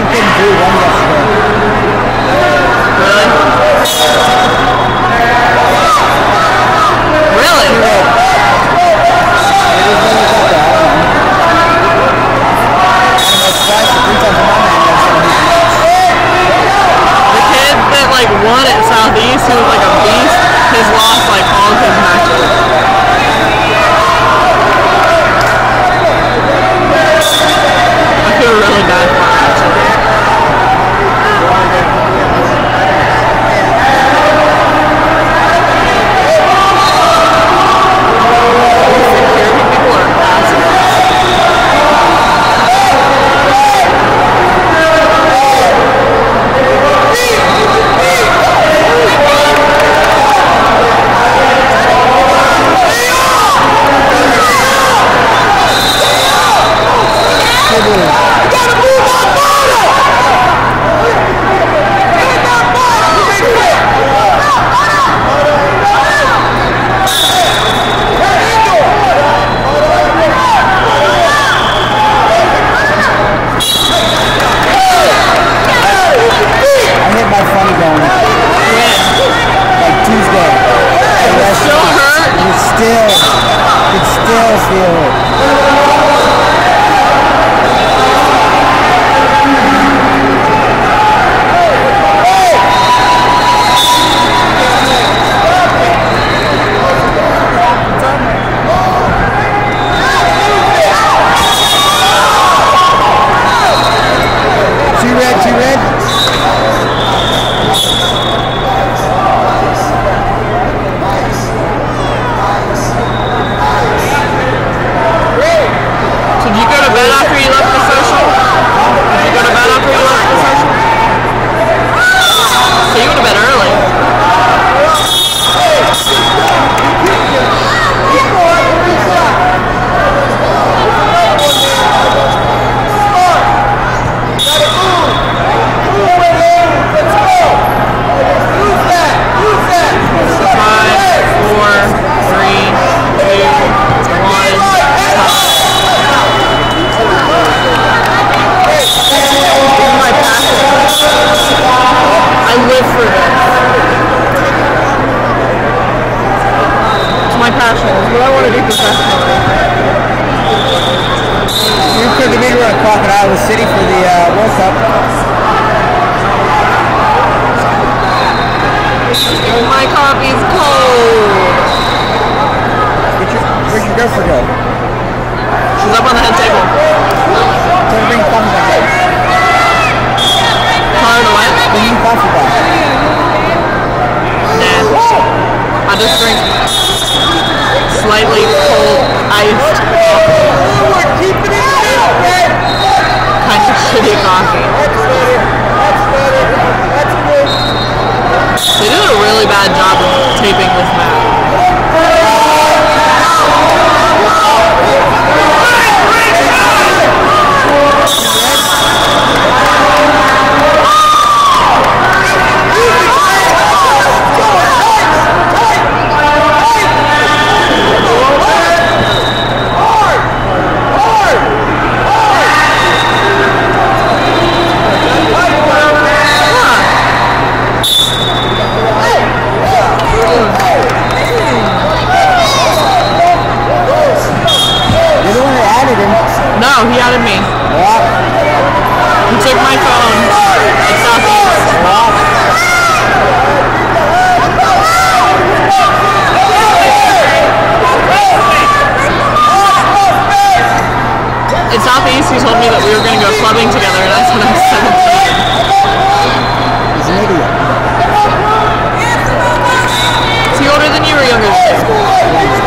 game couldn't do one yesterday. Really? Really? The kid that like won at Southeast, who was like a beast, has lost like all his matches. Feel it. Passion. It's what I want to do professionally. You took a video at Crocodile City for the uh, World Cup. Slightly cold, iced coffee. We're keeping it out, man. Kind of shitty coffee. That's better. That's better. That's good. They did a really bad job of taping this map. Southeast, he told me that we were going to go clubbing together, and that's when I was 17. He's an idiot. Is he older than you or younger than you?